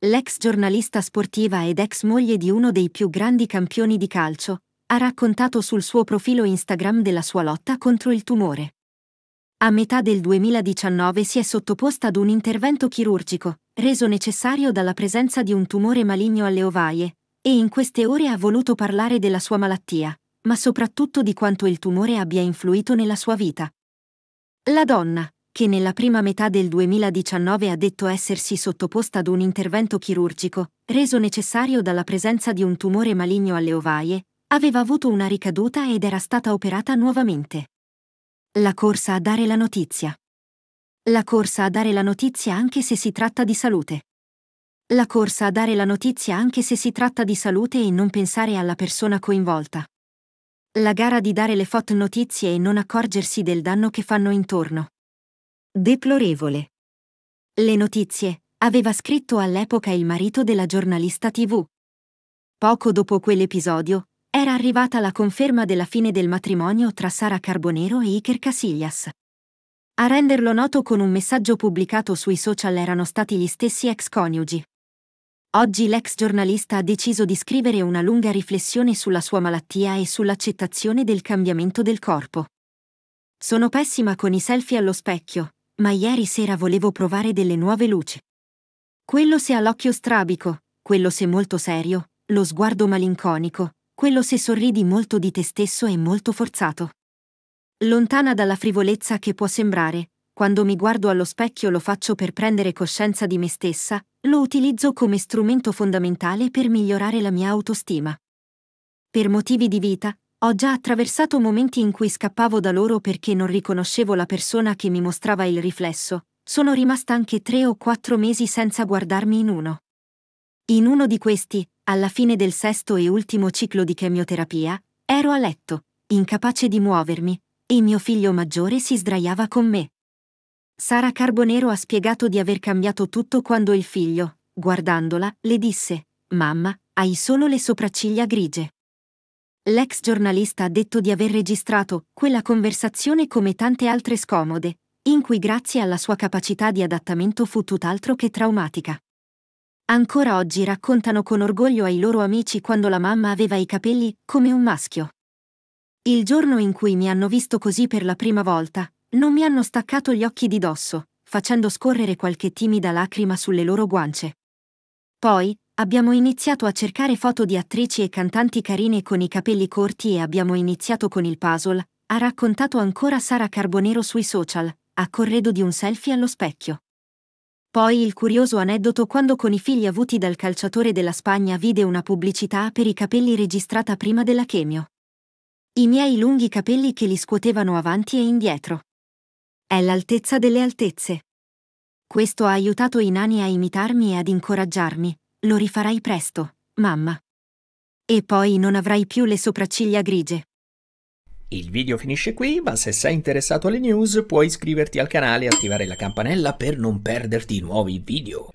L'ex giornalista sportiva ed ex moglie di uno dei più grandi campioni di calcio, ha raccontato sul suo profilo Instagram della sua lotta contro il tumore. A metà del 2019 si è sottoposta ad un intervento chirurgico, reso necessario dalla presenza di un tumore maligno alle ovaie, e in queste ore ha voluto parlare della sua malattia, ma soprattutto di quanto il tumore abbia influito nella sua vita. La donna, che nella prima metà del 2019 ha detto essersi sottoposta ad un intervento chirurgico, reso necessario dalla presenza di un tumore maligno alle ovaie, aveva avuto una ricaduta ed era stata operata nuovamente. La corsa a dare la notizia. La corsa a dare la notizia anche se si tratta di salute. La corsa a dare la notizia anche se si tratta di salute e non pensare alla persona coinvolta. La gara di dare le FOT notizie e non accorgersi del danno che fanno intorno. Deplorevole. Le notizie, aveva scritto all'epoca il marito della giornalista TV. Poco dopo quell'episodio, era arrivata la conferma della fine del matrimonio tra Sara Carbonero e Iker Casillas. A renderlo noto con un messaggio pubblicato sui social erano stati gli stessi ex coniugi. Oggi l'ex giornalista ha deciso di scrivere una lunga riflessione sulla sua malattia e sull'accettazione del cambiamento del corpo. Sono pessima con i selfie allo specchio, ma ieri sera volevo provare delle nuove luci. Quello se ha l'occhio strabico, quello se molto serio, lo sguardo malinconico, quello se sorridi molto di te stesso e molto forzato. Lontana dalla frivolezza che può sembrare, quando mi guardo allo specchio lo faccio per prendere coscienza di me stessa, lo utilizzo come strumento fondamentale per migliorare la mia autostima. Per motivi di vita, ho già attraversato momenti in cui scappavo da loro perché non riconoscevo la persona che mi mostrava il riflesso. Sono rimasta anche tre o quattro mesi senza guardarmi in uno. In uno di questi, alla fine del sesto e ultimo ciclo di chemioterapia, ero a letto, incapace di muovermi, e mio figlio maggiore si sdraiava con me. Sara Carbonero ha spiegato di aver cambiato tutto quando il figlio, guardandola, le disse, Mamma, hai solo le sopracciglia grigie. L'ex giornalista ha detto di aver registrato quella conversazione come tante altre scomode, in cui grazie alla sua capacità di adattamento fu tutt'altro che traumatica. Ancora oggi raccontano con orgoglio ai loro amici quando la mamma aveva i capelli come un maschio. Il giorno in cui mi hanno visto così per la prima volta, non mi hanno staccato gli occhi di dosso, facendo scorrere qualche timida lacrima sulle loro guance. Poi, Abbiamo iniziato a cercare foto di attrici e cantanti carine con i capelli corti e abbiamo iniziato con il puzzle, ha raccontato ancora Sara Carbonero sui social, a corredo di un selfie allo specchio. Poi il curioso aneddoto quando con i figli avuti dal calciatore della Spagna vide una pubblicità per i capelli registrata prima della chemio. I miei lunghi capelli che li scuotevano avanti e indietro. È l'altezza delle altezze. Questo ha aiutato i nani a imitarmi e ad incoraggiarmi, lo rifarai presto, mamma. E poi non avrai più le sopracciglia grigie. Il video finisce qui, ma se sei interessato alle news puoi iscriverti al canale e attivare la campanella per non perderti nuovi video.